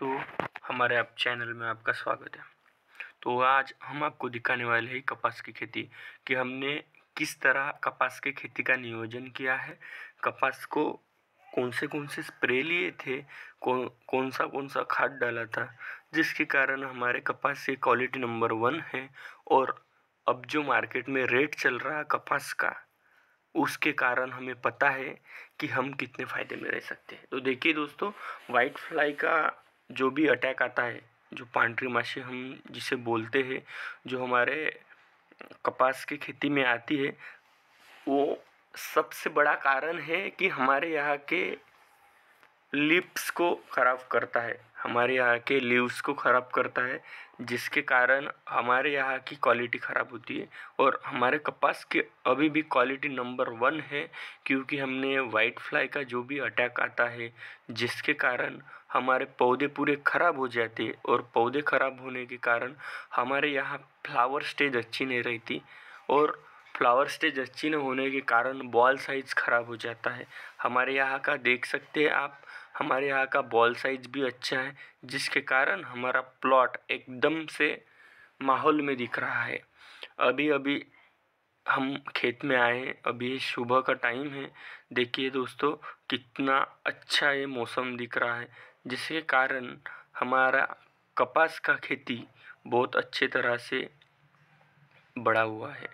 दोस्तों, हमारे आप चैनल में आपका स्वागत है। तो आज हम आपको दिखाने वाले हैं कपास की खेती, कि हमने किस तरह कपास की खेती का नियोजन किया है, कपास को कौन से कौन से स्प्रे लिए थे कौन कौन सा कौन सा खाद डाला था, जिसके कारण हमारे कपास की क्वालिटी नंबर वन है, और अब जो मार्केट में रेट चल रहा है कपास का, उसके कारण हमें पता है कि हम कितने फ़ायदे में रह सकते हैं। तो देखिए दोस्तों वाइट फ्लाई का जो भी अटैक आता है, जो पांड्री माशी हम जिसे बोलते हैं, जो हमारे कपास की खेती में आती है, वो सबसे बड़ा कारण है कि हमारे यहाँ के लिप्स को ख़राब करता है। हमारे यहाँ के लीव्स को ख़राब करता है, जिसके कारण हमारे यहाँ की क्वालिटी ख़राब होती है। और हमारे कपास के अभी भी क्वालिटी नंबर वन है, क्योंकि हमने वाइट फ्लाई का जो भी अटैक आता है, जिसके कारण हमारे पौधे पूरे ख़राब हो जाते हैं। और पौधे ख़राब होने के कारण हमारे यहाँ फ्लावर स्टेज अच्छी नहीं रहती और फ्लावर स्टेज अच्छी न होने के कारण बॉल साइज़ ख़राब हो जाता है। हमारे यहाँ का देख सकते हैं आप हमारे यहाँ का बॉल साइज़ भी अच्छा है, जिसके कारण हमारा प्लॉट एकदम से माहौल में दिख रहा है। अभी अभी हम खेत में आए हैं, अभी सुबह का टाइम है। देखिए दोस्तों, कितना अच्छा ये मौसम दिख रहा है, जिसके कारण हमारा कपास का खेती बहुत अच्छे तरह से बड़ा हुआ है।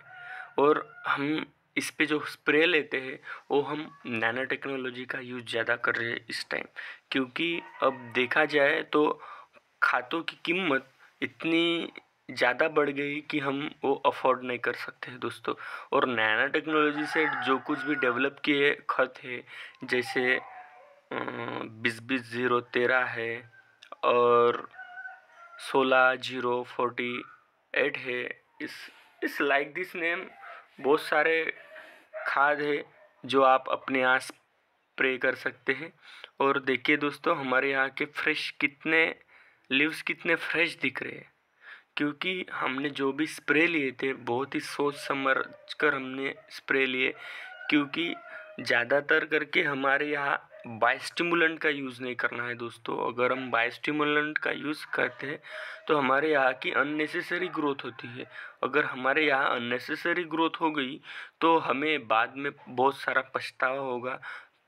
और हम इस पे जो स्प्रे लेते हैं, वो हम नैनो टेक्नोलॉजी का यूज़ ज़्यादा कर रहे हैं इस टाइम क्योंकि अब देखा जाए तो खातों की कीमत इतनी ज़्यादा बढ़ गई कि हम वो अफोर्ड नहीं कर सकते हैं दोस्तों. और नैनो टेक्नोलॉजी से जो कुछ भी डेवलप किए खत है, जैसे बीस बीस ज़ीरो तेरह है और सोलह ज़ीरो फोर्टी एट है, इस इस लाइक दिस नेम बहुत सारे खाद है, जो आप अपने यहाँ स्प्रे कर सकते हैं। और देखिए दोस्तों, हमारे यहाँ के फ्रेश कितने, लीव्स कितने फ्रेश दिख रहे हैं। क्योंकि हमने जो भी स्प्रे लिए थे, बहुत ही सोच समझ कर हमने स्प्रे लिए। क्योंकि ज़्यादातर करके हमारे यहाँ बायोस्टिमुलेंट का यूज़ नहीं करना है दोस्तों। अगर हम बायोस्टिमुलेंट का यूज़ करते हैं तो हमारे यहाँ की अननेसेसरी ग्रोथ होती है। अगर हमारे यहाँ अननेसेसरी ग्रोथ हो गई तो हमें बाद में बहुत सारा पछतावा होगा।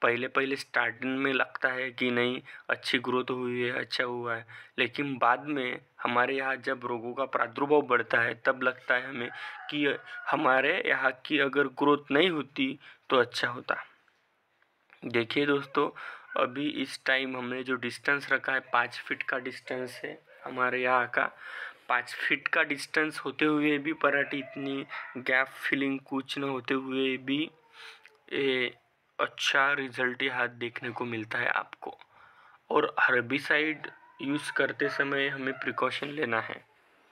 पहले पहले स्टार्टिंग में लगता है कि नहीं, अच्छी ग्रोथ हुई है अच्छा हुआ है। लेकिन बाद में हमारे यहाँ जब रोगों का प्रादुर्भाव बढ़ता है, तब लगता है हमें कि हमारे यहाँ की अगर ग्रोथ नहीं होती तो अच्छा होता। देखिए दोस्तों अभी इस टाइम हमने जो डिस्टेंस रखा है पाँच फीट का डिस्टेंस है हमारे यहाँ का। पाँच फीट का डिस्टेंस होते हुए भी पराठी इतनी गैप फिलिंग कुछ न होते हुए भी ए, अच्छा रिज़ल्ट यहाँ देखने को मिलता है आपको। और हर्बिसाइड यूज़ करते समय हमें प्रिकॉशन लेना है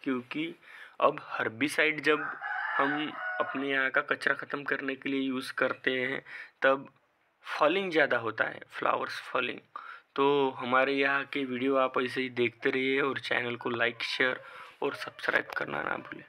क्योंकि अब हर्बिसाइड जब हम अपने यहाँ का कचरा ख़त्म करने के लिए यूज़ करते हैं तब फॉलिंग ज़्यादा होता है, फ्लावर्स फॉलिंग। तो हमारे यहाँ के वीडियो आप ऐसे ही देखते रहिए और चैनल को लाइक, शेयर और सब्सक्राइब करना ना भूलें।